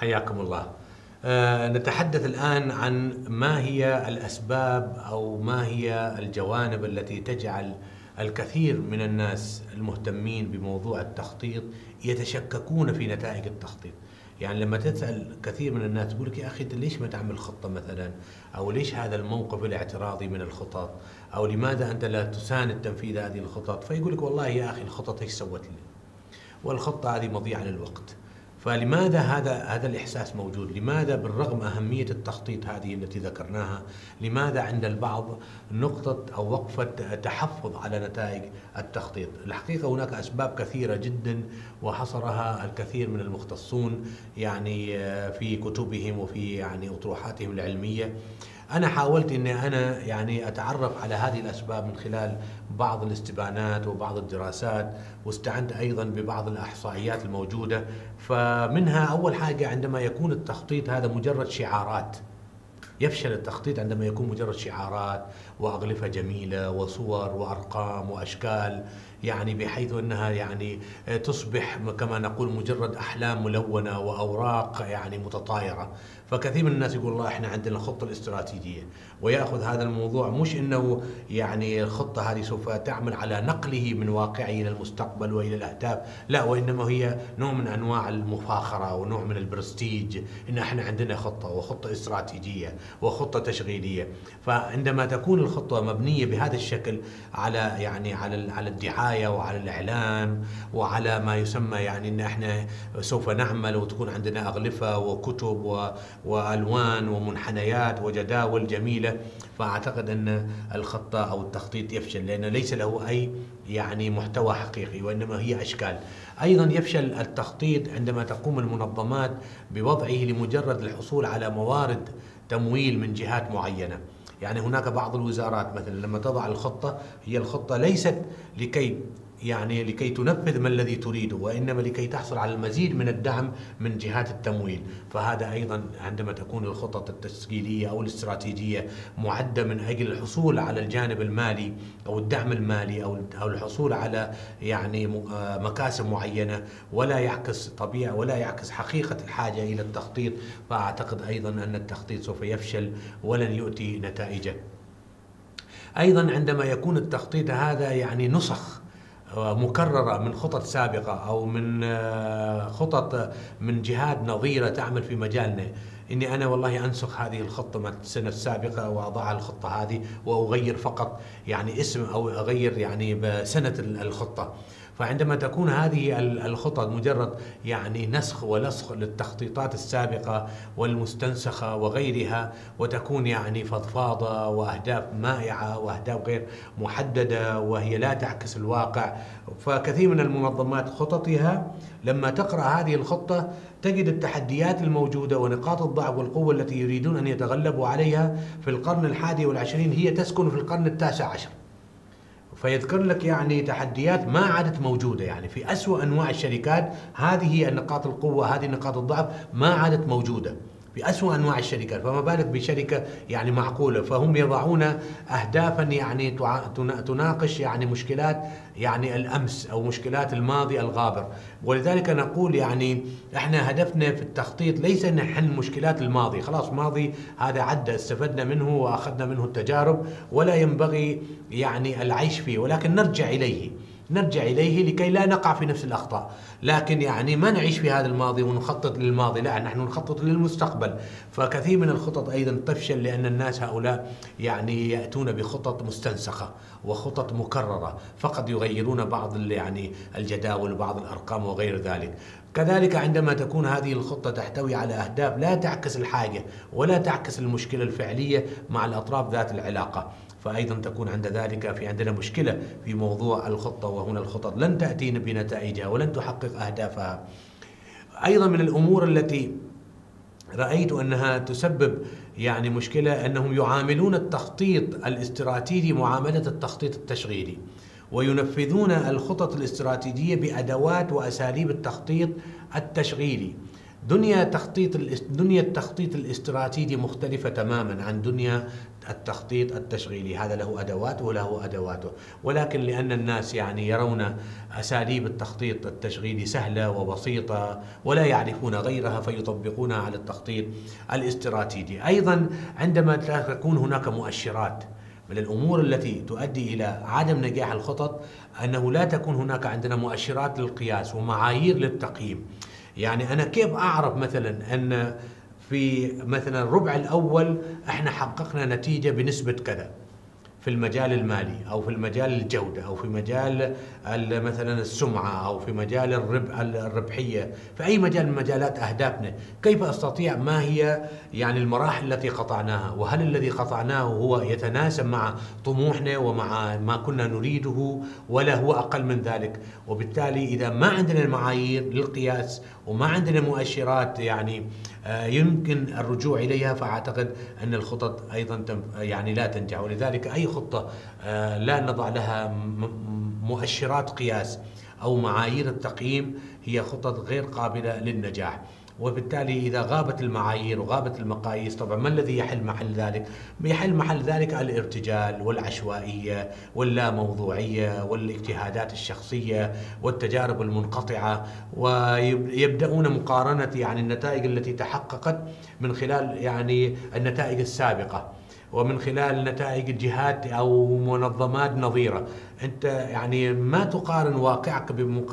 حياكم الله. أه نتحدث الآن عن ما هي الأسباب أو ما هي الجوانب التي تجعل الكثير من الناس المهتمين بموضوع التخطيط يتشككون في نتائج التخطيط. يعني لما تسأل كثير من الناس تقول لك يا أنت ليش ما تعمل خطة مثلا؟ أو ليش هذا الموقف الاعتراضي من الخطط؟ أو لماذا أنت لا تساند تنفيذ هذه الخطط؟ فيقول لك والله يا أخي الخطط إيش سوت لي؟ والخطة هذه مضيعة للوقت. فلماذا هذا هذا الإحساس موجود؟ لماذا بالرغم أهمية التخطيط هذه التي ذكرناها، لماذا عند البعض نقطة أو وقفة تحفظ على نتائج التخطيط؟ الحقيقة هناك أسباب كثيرة جدا وحصرها الكثير من المختصون يعني في كتبهم وفي يعني أطروحاتهم العلمية. أنا حاولت إني أنا يعني أتعرف على هذه الأسباب من خلال بعض الاستبانات وبعض الدراسات واستعنت أيضا ببعض الإحصائيات الموجودة. فمنها أول حاجة عندما يكون التخطيط هذا مجرد شعارات. يفشل التخطيط عندما يكون مجرد شعارات وأغلفة جميلة وصور وأرقام وأشكال. يعني بحيث أنها يعني تصبح كما نقول مجرد أحلام ملونة وأوراق يعني متطايرة. فكثير من الناس يقول الله إحنا عندنا الخطه الاستراتيجية ويأخذ هذا الموضوع مش إنه يعني الخطة هذه سوف تعمل على نقله من واقعه إلى المستقبل وإلى الأهداف. لا وإنما هي نوع من أنواع المفاخرة ونوع من البرستيج إن إحنا عندنا خطة وخطة استراتيجية وخطة تشغيلية. فعندما تكون الخطة مبنية بهذا الشكل على يعني على على الدعايه وعلى الاعلان وعلى ما يسمى يعني إن إحنا سوف نعمل وتكون عندنا أغلفة وكتب وألوان ومنحنيات وجداول جميلة فأعتقد أن الخطه أو التخطيط يفشل لأنه ليس له أي يعني محتوى حقيقي وإنما هي أشكال. أيضا يفشل التخطيط عندما تقوم المنظمات بوضعه لمجرد الحصول على موارد تمويل من جهات معينة. يعني هناك بعض الوزارات مثلا لما تضع الخطة هي الخطة ليست لكي يعني لكي تنفذ ما الذي تريده وإنما لكي تحصل على المزيد من الدعم من جهات التمويل، فهذا أيضا عندما تكون الخطط التشغيليه أو الاستراتيجية معدة من أجل الحصول على الجانب المالي أو الدعم المالي أو الحصول على يعني مكاسب معينة ولا يعكس طبيعة ولا يعكس حقيقة الحاجة إلى التخطيط، فأعتقد أيضا أن التخطيط سوف يفشل ولن يؤتي نتائجه. أيضا عندما يكون التخطيط هذا يعني نسخ مكررة من خطط سابقة أو من خطط من جهات نظيرة تعمل في مجالنا. إني أنا والله أنسخ هذه الخطة من السنة السابقة وأضع الخطة هذه وأغير فقط يعني اسم أو أغير يعني بسنة الخطة. فعندما تكون هذه الخطط مجرد يعني نسخ ولصق للتخطيطات السابقة والمستنسخة وغيرها وتكون يعني فضفاضة وأهداف مائعة وأهداف غير محددة وهي لا تعكس الواقع فكثير من المنظمات خططها لما تقرأ هذه الخطة تجد التحديات الموجودة ونقاط الضعف والقوة التي يريدون أن يتغلبوا عليها في القرن الحادي والعشرين هي تسكن في القرن التاسع عشر. فيذكر لك يعني تحديات ما عادت موجودة يعني. في اسوء أنواع الشركات هذه هي نقاط القوة هذه نقاط الضعف ما عادت موجودة. بأسوأ أنواع الشركات فما بالك بشركة يعني معقولة؟ فهم يضعون أهدافا يعني تناقش يعني مشكلات يعني الأمس أو مشكلات الماضي الغابر. ولذلك نقول يعني إحنا هدفنا في التخطيط ليس ان نحل مشكلات الماضي. خلاص ماضي هذا عدى استفدنا منه وأخذنا منه التجارب ولا ينبغي يعني العيش فيه. ولكن نرجع إليه. نرجع إليه لكي لا نقع في نفس الأخطاء، لكن يعني ما نعيش في هذا الماضي ونخطط للماضي، لا نحن نخطط للمستقبل، فكثير من الخطط أيضا تفشل لأن الناس هؤلاء يعني يأتون بخطط مستنسخة وخطط مكررة، فقط يغيرون بعض يعني الجداول وبعض الأرقام وغير ذلك. كذلك عندما تكون هذه الخطة تحتوي على أهداف لا تعكس الحاجة ولا تعكس المشكلة الفعلية مع الأطراف ذات العلاقة. فأيضا تكون عند ذلك في عندنا مشكلة في موضوع الخطة وهنا الخطط لن تأتي بنتائجها ولن تحقق أهدافها. أيضا من الأمور التي رأيت أنها تسبب يعني مشكلة أنهم يعاملون التخطيط الاستراتيجي معاملة التخطيط التشغيلي وينفذون الخطط الاستراتيجية بأدوات وأساليب التخطيط التشغيلي. دنيا تخطيط دنيا التخطيط الاستراتيجي مختلفة تماما عن دنيا التخطيط التشغيلي. هذا له أدواته وله أدواته. ولكن لأن الناس يعني يرون أساليب التخطيط التشغيلي سهلة وبسيطة ولا يعرفون غيرها فيطبقونها على التخطيط الاستراتيجي. أيضا عندما تكون هناك مؤشرات من الأمور التي تؤدي إلى عدم نجاح الخطط أنه لا تكون هناك عندنا مؤشرات للقياس ومعايير للتقييم. يعني أنا كيف أعرف مثلا أن في مثلا الربع الأول إحنا حققنا نتيجة بنسبة كذا؟ في المجال المالي أو في المجال الجودة أو في مجال مثلا السمعة أو في مجال الربحية. في أي مجال من مجالات أهدافنا كيف أستطيع ما هي يعني المراحل التي قطعناها؟ وهل الذي قطعناه هو يتناسب مع طموحنا ومع ما كنا نريده ولا هو أقل من ذلك؟ وبالتالي إذا ما عندنا المعايير للقياس وما عندنا مؤشرات يعني يمكن الرجوع إليها فأعتقد أن الخطط أيضا يعني لا تنجح ولذلك أي خطة آه، لا نضع لها مؤشرات قياس أو معايير التقييم هي خطط غير قابلة للنجاح. وبالتالي إذا غابت المعايير وغابت المقاييس طبعا ما الذي يحل محل ذلك؟ يحل محل ذلك الارتجال والعشوائية واللاموضوعية والاجتهادات الشخصية والتجارب المنقطعة ويبدأون مقارنة يعني النتائج التي تحققت من خلال يعني النتائج السابقة ومن خلال نتائج جهات أو منظمات نظيرة. أنت يعني ما تقارن واقعك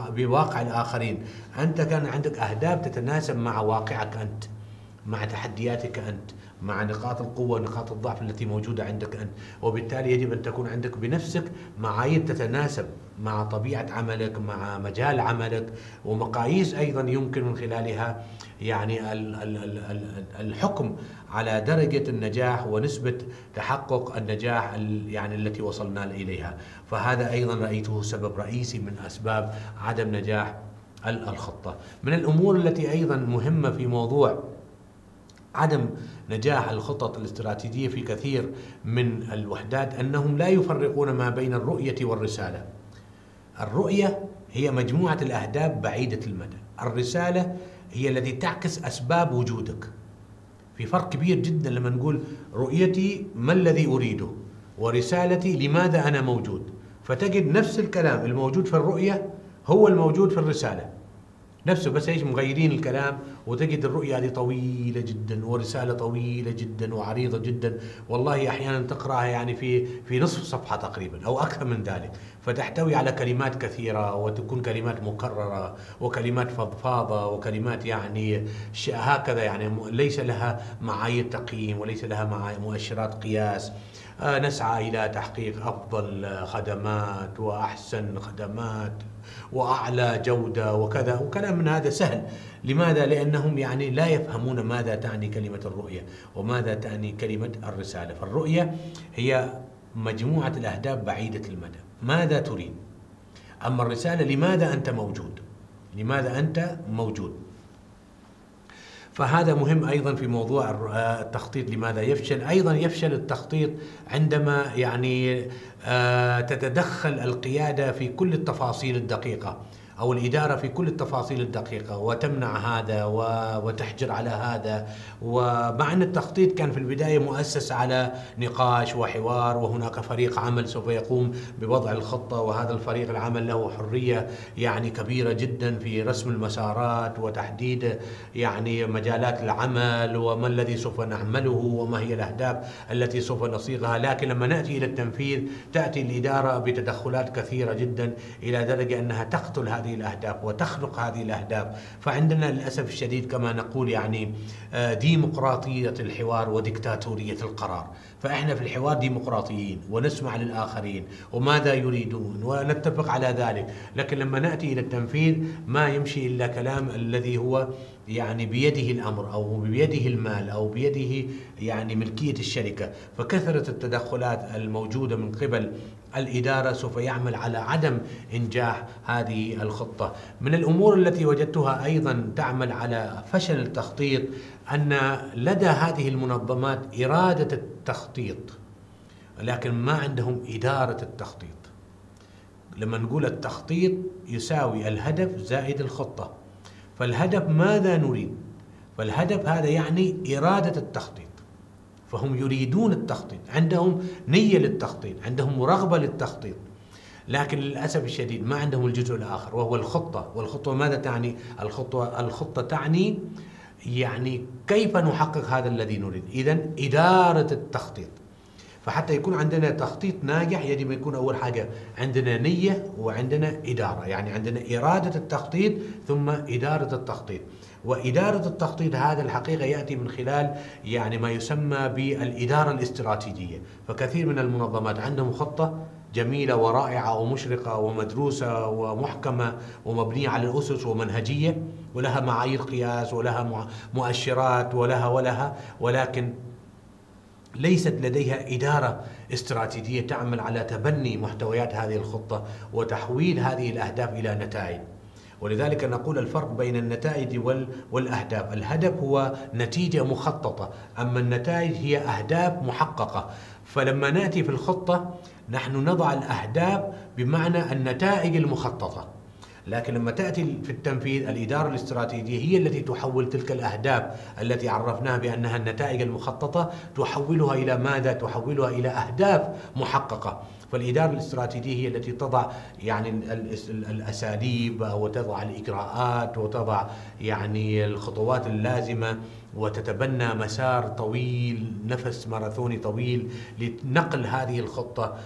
بواقع الآخرين. أنت كان عندك اهداف تتناسب مع واقعك أنت مع تحدياتك أنت. مع نقاط القوة ونقاط الضعف التي موجودة عندك أنت. وبالتالي يجب أن تكون عندك بنفسك معايير تتناسب مع طبيعة عملك مع مجال عملك ومقاييس أيضا يمكن من خلالها يعني الحكم على درجة النجاح ونسبة تحقق النجاح يعني التي وصلنا إليها. فهذا أيضا رأيته سبب رئيسي من أسباب عدم نجاح الخطة. من الأمور التي أيضا مهمة في موضوع عدم نجاح الخطط الاستراتيجية في كثير من الوحدات أنهم لا يفرقون ما بين الرؤية والرسالة. الرؤية هي مجموعة الأهداف بعيدة المدى. الرسالة هي التي تعكس أسباب وجودك. في فرق كبير جدا لما نقول رؤيتي ما الذي أريده ورسالتي لماذا أنا موجود. فتجد نفس الكلام الموجود في الرؤية هو الموجود في الرسالة. نفسه بس إيش مغيرين الكلام وتجد الرؤية هذه طويلة جدا ورسالة طويلة جدا وعريضة جدا. والله أحيانا تقرأها يعني في في نصف صفحة تقريبا أو أكثر من ذلك. فتحتوي على كلمات كثيرة وتكون كلمات مكررة وكلمات فضفاضة وكلمات يعني هكذا يعني ليس لها معايير تقييم وليس لها مؤشرات قياس. نسعى إلى تحقيق أفضل خدمات وأحسن خدمات وأعلى جودة وكذا. وكلام من هذا سهل. لماذا؟ لأنهم يعني لا يفهمون ماذا تعني كلمة الرؤية وماذا تعني كلمة الرسالة. فالرؤية هي مجموعة الأهداف بعيدة المدى. ماذا تريد؟ أما الرسالة لماذا أنت موجود؟ لماذا أنت موجود؟ فهذا مهم أيضا في موضوع التخطيط لماذا يفشل؟ أيضا يفشل التخطيط عندما يعني آه، تتدخل القيادة في كل التفاصيل الدقيقة. أو الإدارة في كل التفاصيل الدقيقة وتمنع هذا وتحجر على هذا. ومع أن التخطيط كان في البداية مؤسس على نقاش وحوار وهناك فريق عمل سوف يقوم بوضع الخطة وهذا الفريق العمل له حرية يعني كبيرة جدا في رسم المسارات وتحديد يعني مجالات العمل وما الذي سوف نعمله وما هي الأهداف التي سوف نصيغها. لكن لما نأتي إلى التنفيذ تأتي الإدارة بتدخلات كثيرة جدا إلى درجة أنها تقتل هذه هذه الأهداف وتخلق هذه الأهداف. فعندنا للأسف الشديد كما نقول يعني آه، ديمقراطية الحوار وديكتاتورية القرار. فإحنا في الحوار ديمقراطيين ونسمع للآخرين وماذا يريدون ونتفق على ذلك. لكن لما نأتي إلى التنفيذ ما يمشي إلا كلام الذي هو يعني بيده الأمر أو بيده المال أو بيده يعني ملكية الشركة. فكثرة التدخلات الموجودة من قبل الإدارة سوف يعمل على عدم إنجاح هذه الخطة. من الأمور التي وجدتها أيضا تعمل على فشل التخطيط أن لدى هذه المنظمات إرادة التخطيط لكن ما عندهم إدارة التخطيط. لما نقول التخطيط يساوي الهدف زائد الخطة. فالهدف ماذا نريد؟ فالهدف هذا يعني إرادة التخطيط. فهم يريدون التخطيط عندهم نية للتخطيط عندهم رغبة للتخطيط. لكن للأسف الشديد ما عندهم الجزء الآخر وهو الخطة. والخطة ماذا تعني؟ الخطة الخطة تعني يعني كيف نحقق هذا الذي نريد؟ إذا إدارة التخطيط. فحتى يكون عندنا تخطيط ناجح يجب يكون أول حاجة عندنا نية وعندنا إدارة. يعني عندنا إرادة التخطيط ثم إدارة التخطيط. وإدارة التخطيط هذا الحقيقة يأتي من خلال يعني ما يسمى بالإدارة الاستراتيجية. فكثير من المنظمات عندهم خطة جميلة ورائعة ومشرقة ومدروسة ومحكمة ومبنية على الأسس ومنهجية ولها معايير قياس ولها مؤشرات ولها ولها ولكن ليست لديها إدارة استراتيجية تعمل على تبني محتويات هذه الخطة وتحويل هذه الأهداف إلى نتائج. ولذلك نقول الفرق بين النتائج والأهداف. الهدف هو نتيجة مخططة أما النتائج هي أهداف محققة. فلما نأتي في الخطة نحن نضع الأهداف بمعنى النتائج المخططة. لكن لما تأتي في التنفيذ الإدارة الاستراتيجية هي التي تحول تلك الأهداف التي عرفناها بأنها النتائج المخططة تحولها إلى ماذا؟ تحولها إلى أهداف محققة. فالإدارة الاستراتيجية هي التي تضع يعني الأساليب وتضع الإجراءات وتضع يعني الخطوات اللازمة وتتبنى مسار طويل نفس ماراثوني طويل لنقل هذه الخطة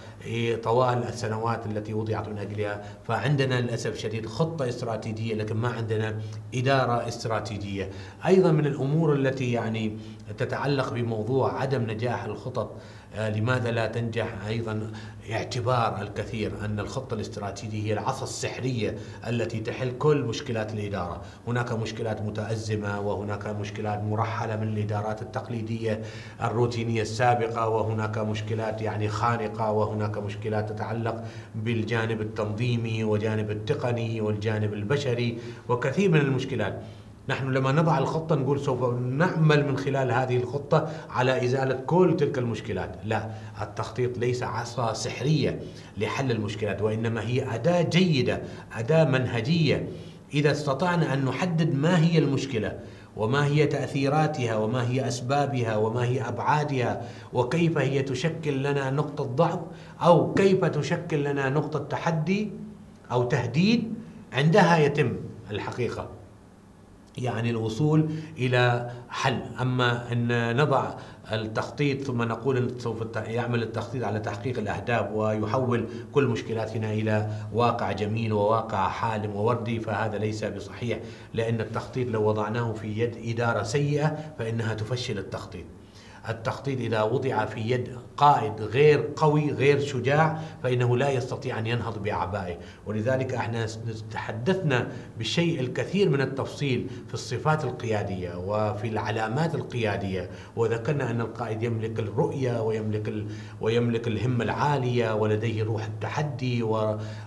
طوال السنوات التي وضعت من أجلها. فعندنا للأسف شديد خطة استراتيجية لكن ما عندنا إدارة استراتيجية. أيضا من الأمور التي يعني تتعلق بموضوع عدم نجاح الخطط لماذا لا تنجح أيضا اعتبار الكثير أن الخطة الاستراتيجية هي العصا السحرية التي تحل كل مشكلات الإدارة، هناك مشكلات متأزمة وهناك مشكلات مرحلة من الإدارات التقليدية الروتينية السابقة وهناك مشكلات يعني خانقة وهناك مشكلات تتعلق بالجانب التنظيمي وجانب التقني والجانب البشري وكثير من المشكلات. نحن لما نضع الخطة نقول سوف نعمل من خلال هذه الخطة على إزالة كل تلك المشكلات. لا التخطيط ليس عصا سحرية لحل المشكلات وإنما هي أداة جيدة أداة منهجية. إذا استطعنا أن نحدد ما هي المشكلة وما هي تأثيراتها وما هي أسبابها وما هي أبعادها وكيف هي تشكل لنا نقطة ضعف أو كيف تشكل لنا نقطة تحدي أو تهديد عندها يتم الحقيقة. يعني الوصول إلى حل. أما أن نضع التخطيط ثم نقول إن سوف يعمل التخطيط على تحقيق الأهداف ويحول كل مشكلاتنا إلى واقع جميل وواقع حالم ووردي فهذا ليس بصحيح. لأن التخطيط لو وضعناه في يد إدارة سيئة فإنها تفشل التخطيط. التخطيط إذا وضع في يد قائد غير قوي غير شجاع فإنه لا يستطيع أن ينهض بأعبائه ولذلك إحنا تحدثنا بالشيء الكثير من التفصيل في الصفات القيادية وفي العلامات القيادية وذكرنا أن القائد يملك الرؤية ويملك. ويملك الهمة العالية ولديه روح التحدي.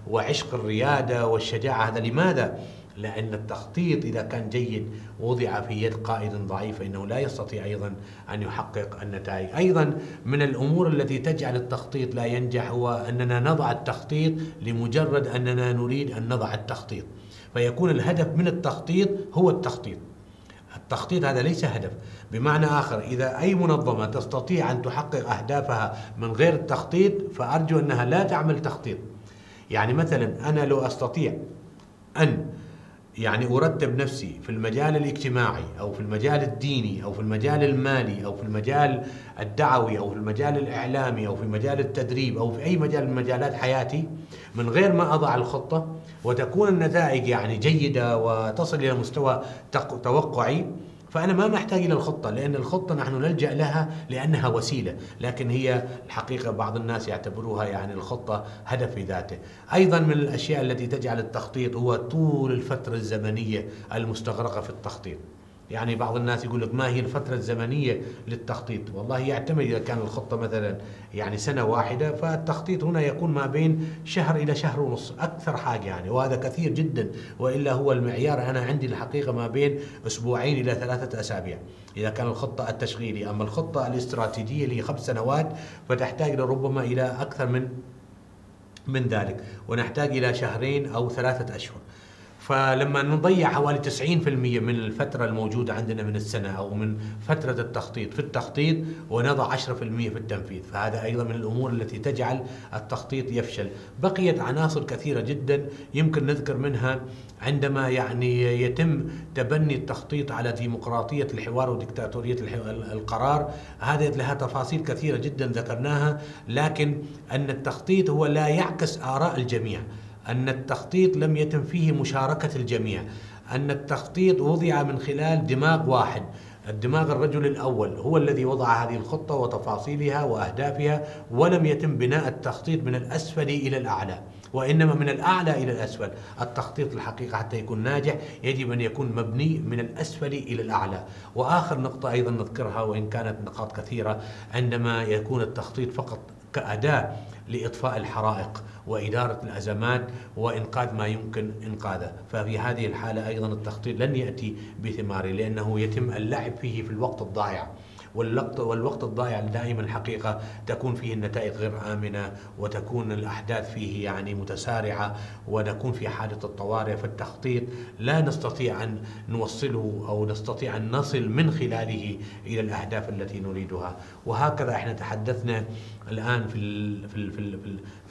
وعشق الريادة والشجاعة هذا لماذا؟ لأن التخطيط إذا كان جيد وضع في يد قائد ضعيف فإنه لا يستطيع أيضا أن يحقق النتائج. أيضا من الأمور التي تجعل التخطيط لا ينجح هو أننا نضع التخطيط لمجرد أننا نريد أن نضع التخطيط. فيكون الهدف من التخطيط هو التخطيط. التخطيط هذا ليس هدف. بمعنى آخر إذا أي منظمة تستطيع أن تحقق أهدافها من غير التخطيط فأرجو أنها لا تعمل تخطيط. يعني مثلا أنا لو أستطيع أن يعني أرتب نفسي في المجال الاجتماعي أو في المجال الديني أو في المجال المالي أو في المجال الدعوي أو في المجال الإعلامي أو في مجال التدريب أو في أي مجال من مجالات حياتي من غير ما أضع الخطة وتكون النتائج يعني جيدة وتصل إلى مستوى توقعي فأنا ما محتاج إلى الخطة لأن الخطة نحن نلجأ لها لأنها وسيلة لكن هي الحقيقة بعض الناس يعتبروها يعني الخطة هدف في ذاته. أيضا من الأشياء التي تجعل التخطيط هو طول الفترة الزمنية المستغرقة في التخطيط. يعني بعض الناس يقول لك ما هي الفترة الزمنية للتخطيط؟ والله يعتمد إذا كان الخطة مثلا يعني سنة واحدة فالتخطيط هنا يكون ما بين شهر إلى شهر ونص أكثر حاجة يعني وهذا كثير جدا وإلا هو المعيار أنا عندي الحقيقة ما بين أسبوعين إلى ثلاثة أسابيع. إذا كان الخطة التشغيلي أما الخطة الاستراتيجية اللي خمس سنوات فتحتاج لربما إلى أكثر من من ذلك ونحتاج إلى شهرين أو ثلاثة أشهر. فلما نضيع حوالي 90% من الفترة الموجودة عندنا من السنة أو من فترة التخطيط في التخطيط ونضع 10% في التنفيذ. فهذا أيضا من الأمور التي تجعل التخطيط يفشل. بقيت عناصر كثيرة جدا يمكن نذكر منها عندما يعني يتم تبني التخطيط على ديمقراطية الحوار وديكتاتورية القرار. هذه لها تفاصيل كثيرة جدا ذكرناها لكن أن التخطيط هو لا يعكس آراء الجميع. أن التخطيط لم يتم فيه مشاركة الجميع أن التخطيط وضع من خلال دماغ واحد الدماغ الرجل الأول هو الذي وضع هذه الخطة وتفاصيلها وأهدافها ولم يتم بناء التخطيط من الأسفل إلى الأعلى وإنما من الأعلى إلى الأسفل. التخطيط الحقيقة حتى يكون ناجح يجب أن يكون مبني من الأسفل إلى الأعلى. وآخر نقطة أيضا نذكرها وإن كانت نقاط كثيرة عندما يكون التخطيط فقط كأداة لإطفاء الحرائق وإدارة الأزمات وإنقاذ ما يمكن إنقاذه. ففي هذه الحالة أيضا التخطيط لن يأتي بثماره لأنه يتم اللعب فيه في الوقت الضائع. والوقت والوقت الضائع دائما الحقيقة تكون فيه النتائج غير آمنة وتكون الأحداث فيه يعني متسارعة ونكون في حاله الطوارئ فالتخطيط لا نستطيع أن نوصله أو نستطيع أن نصل من خلاله إلى الأهداف التي نريدها. وهكذا إحنا تحدثنا الآن في في في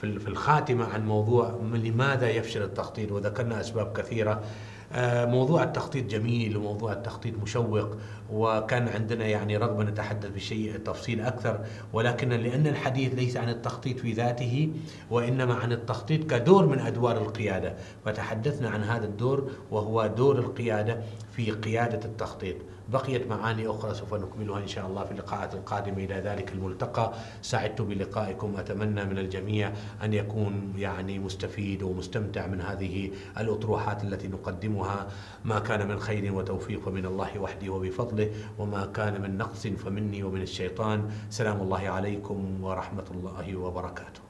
في, في الخاتمة عن موضوع لماذا يفشل التخطيط وذكرنا أسباب كثيرة. آه، موضوع التخطيط جميل وموضوع التخطيط مشوق وكان عندنا يعني رغبة نتحدث بشيء تفصيل أكثر ولكن لأن الحديث ليس عن التخطيط في ذاته وإنما عن التخطيط كدور من أدوار القيادة. فتحدثنا عن هذا الدور وهو دور القيادة في قيادة التخطيط. بقيت معاني أخرى سوف نكملها إن شاء الله في اللقاءات القادمة. إلى ذلك الملتقى. سعدت بلقائكم. أتمنى من الجميع أن يكون يعني مستفيد ومستمتع من هذه الأطروحات التي نقدمها. ما كان من خير وتوفيق فمن الله وحده وبفضله. وما كان من نقص فمني ومن الشيطان. سلام الله عليكم ورحمة الله وبركاته.